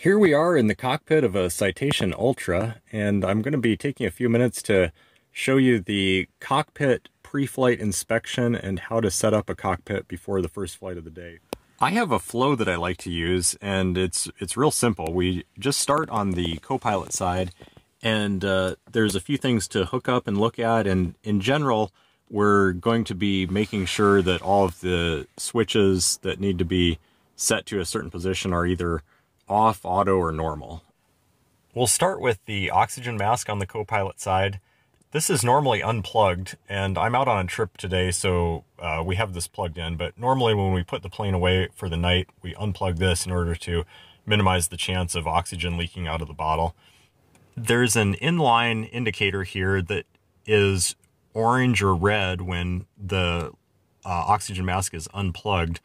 here we are in the cockpit of a Citation Ultra, and I'm going to be taking a few minutes to show you the cockpit pre-flight inspection and how to set up a cockpit before the first flight of the day. I have a flow that I like to use, and it's it's real simple. We just start on the co-pilot side, and uh, there's a few things to hook up and look at, and in general, we're going to be making sure that all of the switches that need to be set to a certain position are either off, auto, or normal. We'll start with the oxygen mask on the co-pilot side. This is normally unplugged, and I'm out on a trip today, so uh, we have this plugged in. But normally when we put the plane away for the night, we unplug this in order to minimize the chance of oxygen leaking out of the bottle. There's an inline indicator here that is orange or red when the uh, oxygen mask is unplugged.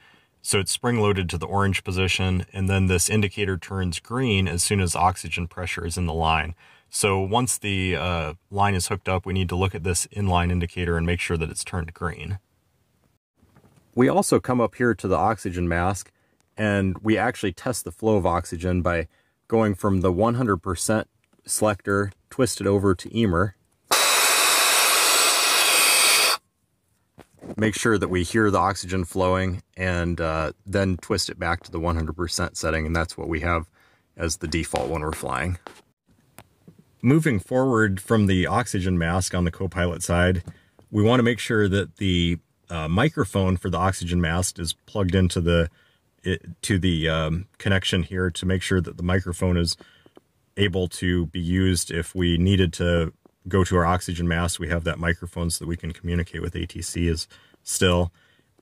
So it's spring loaded to the orange position, and then this indicator turns green as soon as oxygen pressure is in the line. So once the uh, line is hooked up, we need to look at this inline indicator and make sure that it's turned green. We also come up here to the oxygen mask, and we actually test the flow of oxygen by going from the 100% selector twisted over to EMER, make sure that we hear the oxygen flowing and uh, then twist it back to the 100% setting and that's what we have as the default when we're flying. Moving forward from the oxygen mask on the co-pilot side, we want to make sure that the uh, microphone for the oxygen mask is plugged into the it, to the um, connection here to make sure that the microphone is able to be used if we needed to go to our oxygen mask, we have that microphone so that we can communicate with ATC is still.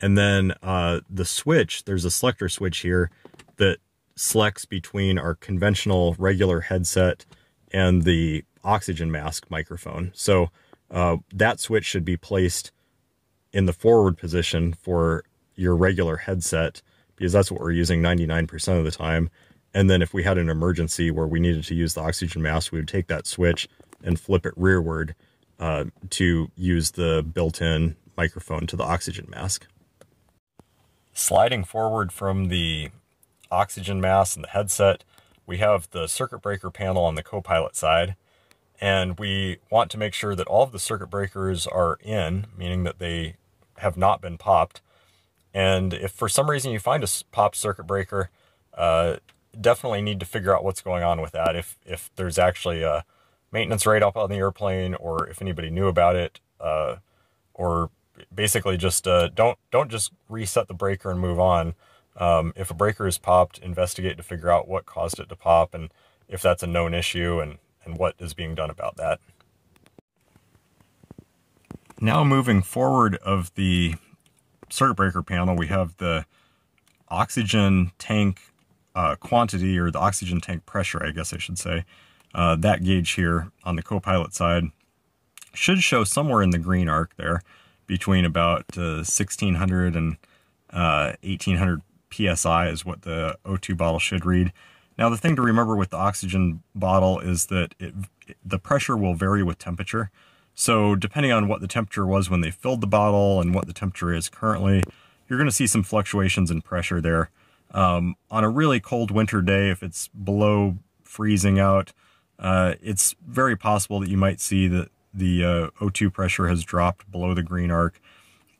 And then uh, the switch, there's a selector switch here that selects between our conventional regular headset and the oxygen mask microphone. So uh, that switch should be placed in the forward position for your regular headset because that's what we're using 99% of the time. And then if we had an emergency where we needed to use the oxygen mask, we would take that switch and flip it rearward uh, to use the built-in microphone to the oxygen mask. Sliding forward from the oxygen mask and the headset, we have the circuit breaker panel on the co-pilot side, and we want to make sure that all of the circuit breakers are in, meaning that they have not been popped. And if for some reason you find a popped circuit breaker, uh, definitely need to figure out what's going on with that. If if there's actually a maintenance rate up on the airplane or if anybody knew about it uh, or basically just uh, don't don't just reset the breaker and move on. Um, if a breaker is popped, investigate to figure out what caused it to pop and if that's a known issue and, and what is being done about that. Now moving forward of the circuit breaker panel, we have the oxygen tank uh, quantity or the oxygen tank pressure, I guess I should say. Uh, that gauge here on the co-pilot side should show somewhere in the green arc there between about uh, 1600 and uh, 1800 psi is what the O2 bottle should read. Now the thing to remember with the oxygen bottle is that it, the pressure will vary with temperature. So depending on what the temperature was when they filled the bottle and what the temperature is currently, you're going to see some fluctuations in pressure there. Um, on a really cold winter day, if it's below freezing out, uh, it's very possible that you might see that the uh, O2 pressure has dropped below the green arc.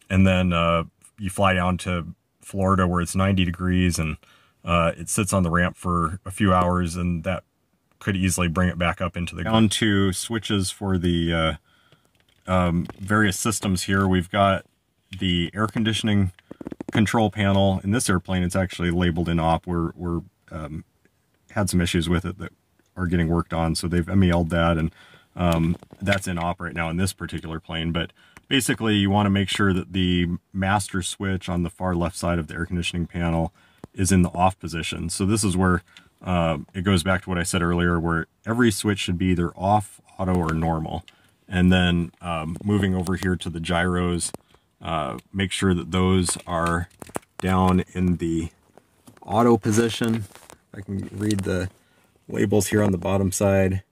And then uh, you fly down to Florida where it's 90 degrees and uh, it sits on the ramp for a few hours and that could easily bring it back up into the ground. down to switches for the uh, um, various systems here. We've got the air conditioning control panel. In this airplane, it's actually labeled in op. We're, we're um, had some issues with it that are getting worked on. So they've MEL'd that and um, that's in op right now in this particular plane. But basically you want to make sure that the master switch on the far left side of the air conditioning panel is in the off position. So this is where uh, it goes back to what I said earlier, where every switch should be either off, auto, or normal. And then um, moving over here to the gyros, uh, make sure that those are down in the auto position. I can read the labels here on the bottom side.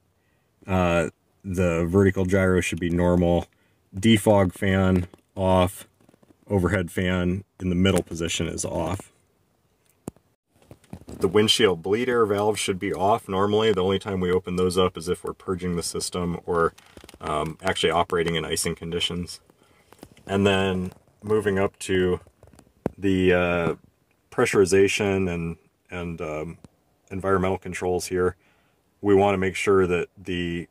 Uh, the vertical gyro should be normal. Defog fan off. Overhead fan in the middle position is off. The windshield bleed air valve should be off normally. The only time we open those up is if we're purging the system or um, actually operating in icing conditions. And then moving up to the uh, pressurization and, and um, environmental controls here, we want to make sure that the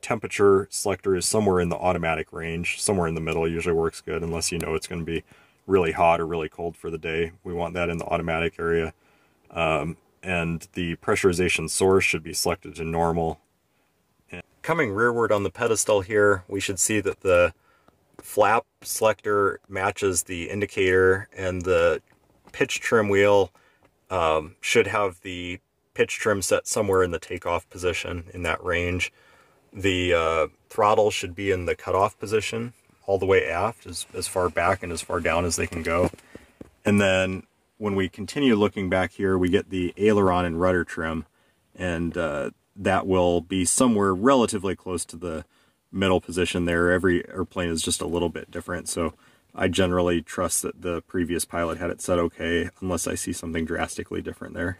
temperature selector is somewhere in the automatic range, somewhere in the middle usually works good unless you know it's going to be really hot or really cold for the day. We want that in the automatic area. Um, and the pressurization source should be selected to normal. And coming rearward on the pedestal here, we should see that the flap selector matches the indicator and the pitch trim wheel um, should have the pitch trim set somewhere in the takeoff position in that range. The uh, throttle should be in the cutoff position all the way aft, as, as far back and as far down as they can go. And then when we continue looking back here, we get the aileron and rudder trim, and uh, that will be somewhere relatively close to the middle position there. Every airplane is just a little bit different, so I generally trust that the previous pilot had it set okay, unless I see something drastically different there.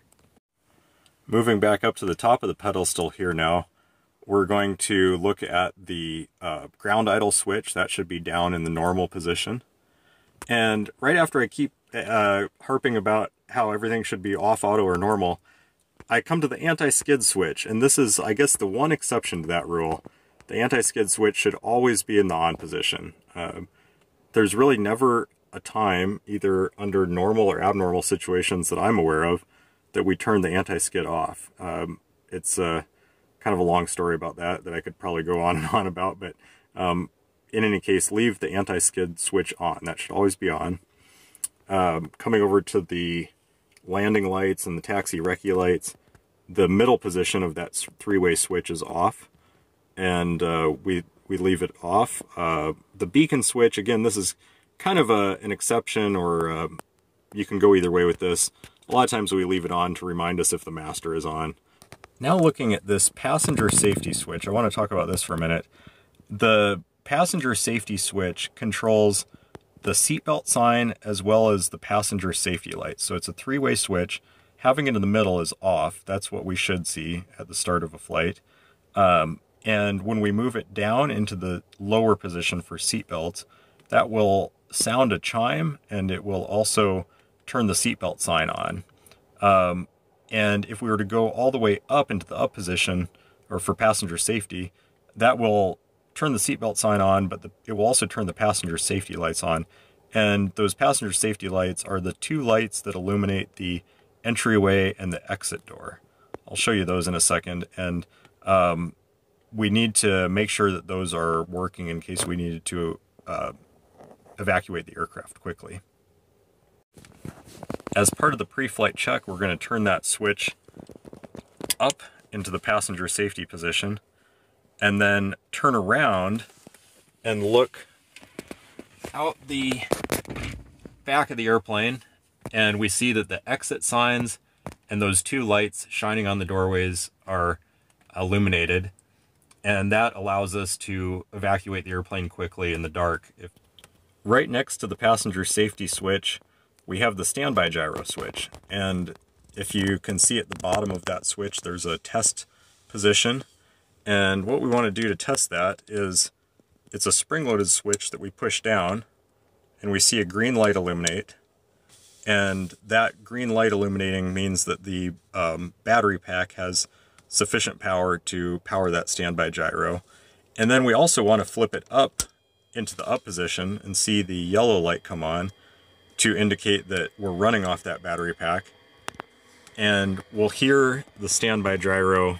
Moving back up to the top of the pedestal here now, we're going to look at the uh, ground idle switch. That should be down in the normal position. And right after I keep uh, harping about how everything should be off auto or normal, I come to the anti-skid switch. And this is, I guess, the one exception to that rule. The anti-skid switch should always be in the on position. Uh, there's really never a time, either under normal or abnormal situations that I'm aware of, that we turned the anti-skid off. Um, it's uh, kind of a long story about that that I could probably go on and on about, but um, in any case, leave the anti-skid switch on. That should always be on. Um, coming over to the landing lights and the taxi recog lights, the middle position of that three-way switch is off, and uh, we we leave it off. Uh, the beacon switch, again, this is kind of a, an exception, or uh, you can go either way with this. A lot of times we leave it on to remind us if the master is on. Now looking at this passenger safety switch, I want to talk about this for a minute. The passenger safety switch controls the seatbelt sign as well as the passenger safety light. So it's a three-way switch. Having it in the middle is off. That's what we should see at the start of a flight. Um, and when we move it down into the lower position for seatbelts, that will sound a chime and it will also turn the seatbelt sign on. Um, and if we were to go all the way up into the up position, or for passenger safety, that will turn the seatbelt sign on, but the, it will also turn the passenger safety lights on. And those passenger safety lights are the two lights that illuminate the entryway and the exit door. I'll show you those in a second. And um, we need to make sure that those are working in case we needed to uh, evacuate the aircraft quickly. As part of the pre-flight check, we're going to turn that switch up into the passenger safety position and then turn around and look out the back of the airplane and we see that the exit signs and those two lights shining on the doorways are illuminated and that allows us to evacuate the airplane quickly in the dark. If right next to the passenger safety switch we have the standby gyro switch. And if you can see at the bottom of that switch, there's a test position. And what we want to do to test that is it's a spring-loaded switch that we push down and we see a green light illuminate. And that green light illuminating means that the um, battery pack has sufficient power to power that standby gyro. And then we also want to flip it up into the up position and see the yellow light come on to indicate that we're running off that battery pack. And we'll hear the standby gyro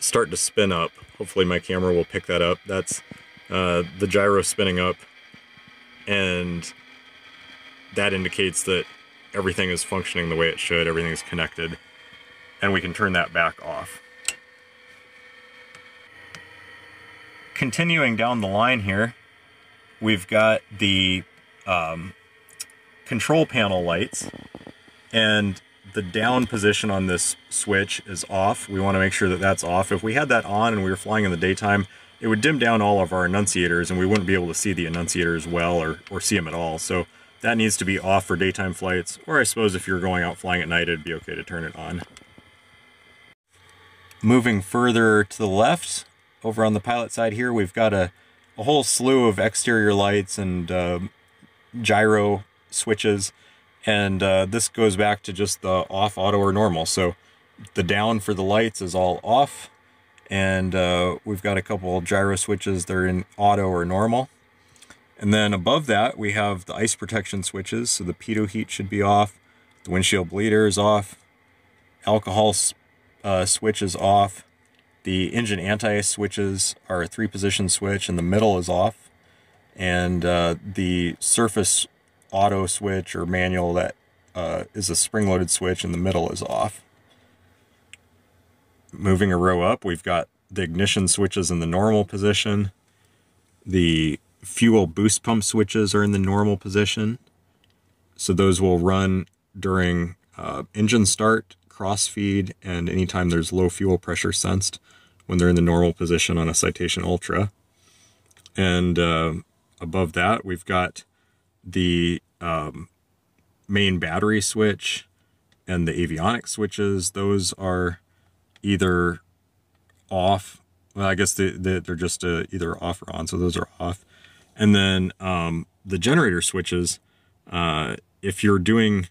start to spin up. Hopefully my camera will pick that up. That's uh, the gyro spinning up and that indicates that everything is functioning the way it should, everything is connected, and we can turn that back off. Continuing down the line here, we've got the um, control panel lights and the down position on this switch is off. We want to make sure that that's off. If we had that on and we were flying in the daytime, it would dim down all of our annunciators and we wouldn't be able to see the annunciators well or, or see them at all. So that needs to be off for daytime flights, or I suppose if you're going out flying at night, it'd be okay to turn it on. Moving further to the left, over on the pilot side here, we've got a, a whole slew of exterior lights and uh, gyro switches. And uh, this goes back to just the off, auto, or normal. So the down for the lights is all off. And uh, we've got a couple gyro switches. They're in auto or normal. And then above that, we have the ice protection switches. So the pitot heat should be off. The windshield bleeder is off. Alcohol uh, switch is off. The engine anti-ice switches are a three position switch and the middle is off. And uh, the surface auto switch or manual that uh, is a spring loaded switch in the middle is off. Moving a row up, we've got the ignition switches in the normal position. The fuel boost pump switches are in the normal position. So those will run during uh, engine start, crossfeed, and anytime there's low fuel pressure sensed when they're in the normal position on a Citation Ultra. And uh, above that, we've got the um, main battery switch and the avionics switches. Those are either off. Well, I guess they, they, are just uh, either off or on, so those are off. And then um, the generator switches, uh, if you're doing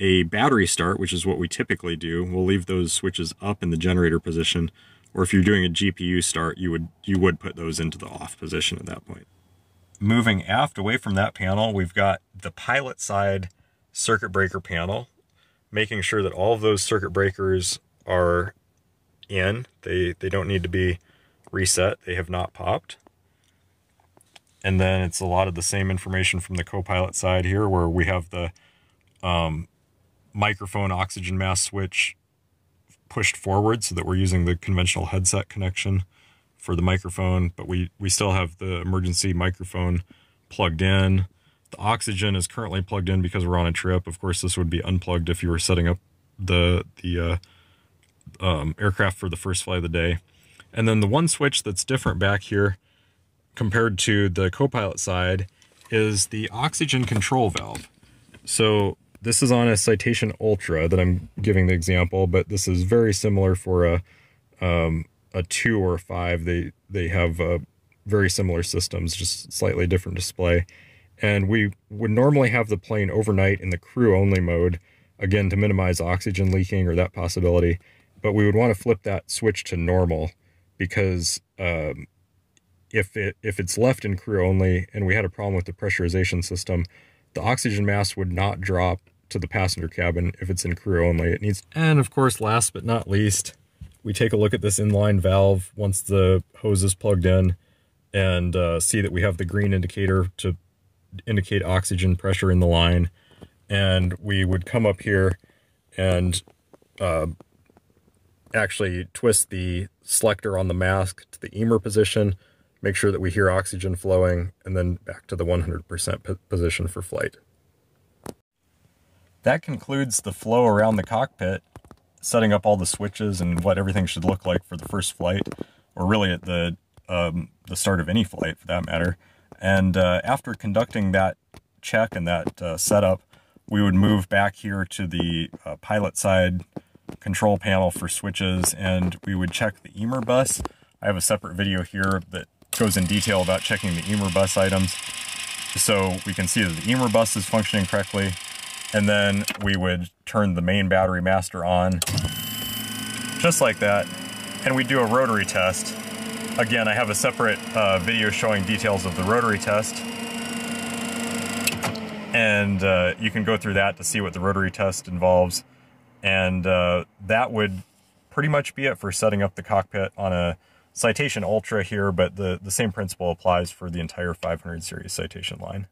a battery start, which is what we typically do, we'll leave those switches up in the generator position. Or if you're doing a GPU start, you would you would put those into the off position at that point. Moving aft away from that panel, we've got the pilot side circuit breaker panel, making sure that all of those circuit breakers are in. They, they don't need to be reset. They have not popped. And then it's a lot of the same information from the co-pilot side here where we have the um, microphone oxygen mask switch pushed forward so that we're using the conventional headset connection for the microphone, but we, we still have the emergency microphone plugged in. The oxygen is currently plugged in because we're on a trip. Of course, this would be unplugged if you were setting up the, the uh, um, aircraft for the first flight of the day. And then the one switch that's different back here compared to the Copilot side is the oxygen control valve. So this is on a Citation Ultra that I'm giving the example, but this is very similar for a um, a two or a five. They they have uh, very similar systems, just slightly different display. And we would normally have the plane overnight in the crew only mode, again to minimize oxygen leaking or that possibility. But we would want to flip that switch to normal because um, if it if it's left in crew only and we had a problem with the pressurization system, the oxygen mask would not drop to the passenger cabin if it's in crew only. It needs and of course last but not least, we take a look at this inline valve once the hose is plugged in and uh, see that we have the green indicator to indicate oxygen pressure in the line. And we would come up here and uh, actually twist the selector on the mask to the EMER position, make sure that we hear oxygen flowing, and then back to the 100% position for flight. That concludes the flow around the cockpit, setting up all the switches and what everything should look like for the first flight, or really at the, um, the start of any flight for that matter. And uh, after conducting that check and that uh, setup, we would move back here to the uh, pilot side control panel for switches and we would check the EMER bus. I have a separate video here that goes in detail about checking the EMER bus items so we can see that the EMER bus is functioning correctly and then we would turn the main battery master on just like that. And we do a rotary test. Again I have a separate uh, video showing details of the rotary test. And uh, you can go through that to see what the rotary test involves. And uh, that would pretty much be it for setting up the cockpit on a Citation Ultra here but the the same principle applies for the entire 500 series Citation line